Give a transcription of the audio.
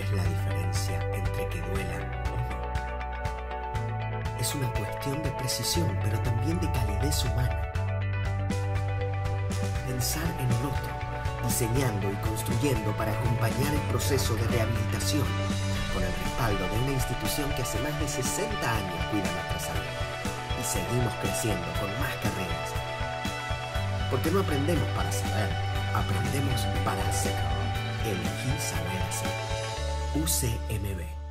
es la diferencia entre que duela o no. Es una cuestión de precisión, pero también de calidez humana. Pensar en el otro, diseñando y construyendo para acompañar el proceso de rehabilitación con el respaldo de una institución que hace más de 60 años cuida nuestra salud. Y seguimos creciendo con más carreras. Porque no aprendemos para saber, aprendemos para hacer. Elegí saber. UCMB.